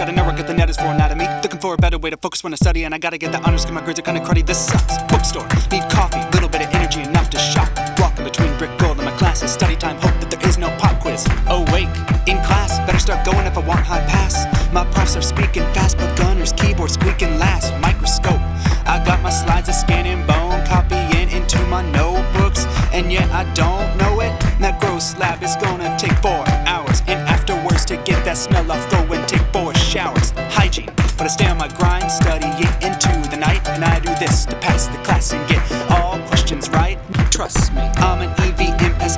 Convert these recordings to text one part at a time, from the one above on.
Gotta know what the Netter's for anatomy. Looking for a better way to focus when I study, and I gotta get the honors, cause my grades are kinda cruddy. This sucks. Bookstore, need coffee, little bit of energy, enough to shop. Walking between Brickell and my classes. Study time, hope that there is no pop quiz. Awake, in class, better start going if I want high pass. My profs are speaking fast, but gunners, keyboard squeaking last. Microscope, I got my slides a scanning bone, copying into my notebooks, and yet I don't I stay on my grind, studying into the night, and I do this to pass the class and get all questions right. Trust me, I'm an E EVMS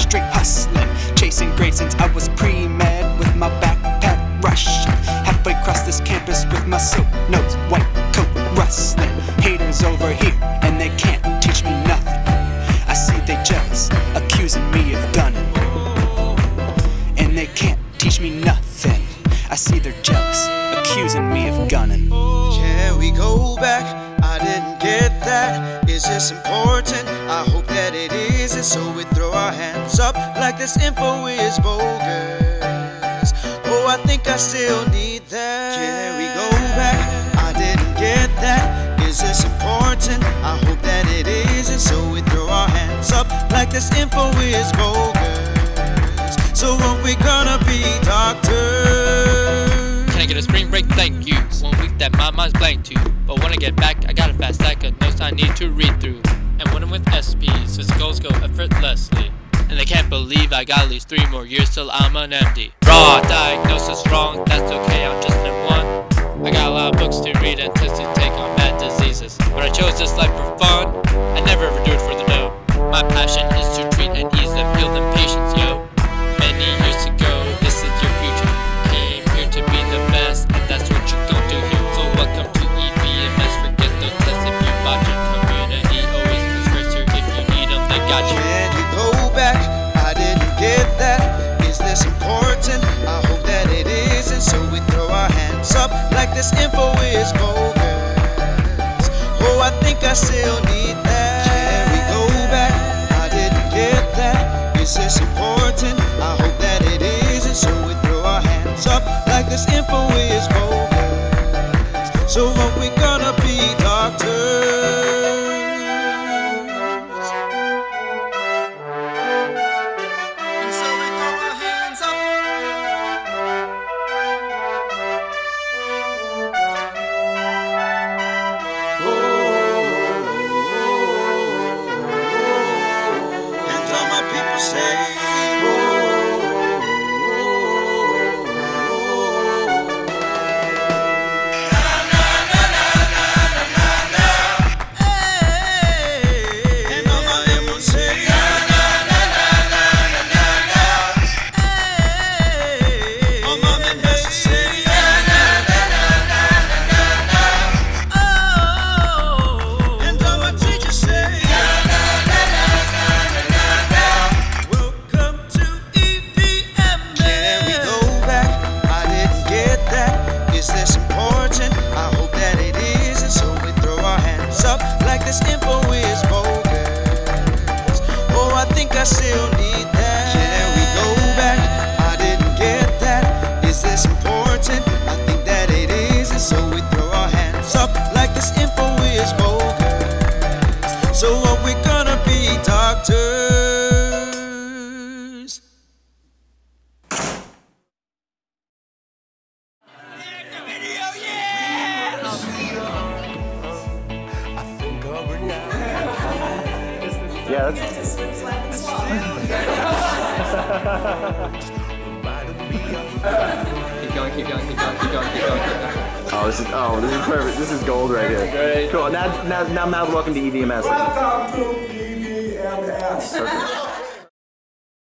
straight hustling, chasing grades since I was pre med with my backpack rushing. Halfway across this campus with my silk notes, white coat rustling. Haters over here, and they can't Is this important? I hope that it is. And so we throw our hands up like this info is bogus. Oh, I think I still need that. Can we go back? I didn't get that. Is this important? I hope that it is. And so we throw our hands up like this info is bogus. So are we gonna be doctors? Get a spring break? Thank you. One week that my mind's blank too. But when I get back, I got a fast stack of notes I need to read through. And when I'm with SPs, his goals go effortlessly. And they can't believe I got at least three more years till I'm an MD. Raw diagnosis wrong, that's okay, I'm just in one. I got a lot of books to read and tests to take on bad diseases. But I chose this life for fun. I think I still need say, this info is bogus. Oh, I think I still need that. Can we go back? I didn't get that. Is this important? I think that it is. And so we throw our hands up like this info is bogus. So are we gonna be doctors? Yeah, that's Keep going, keep going, keep going, keep going, keep going, keep going. oh, this is oh, this is perfect. This is gold right here. Great. Cool. Now, now, now, Mal, welcome to EVMS. Welcome to EVMS.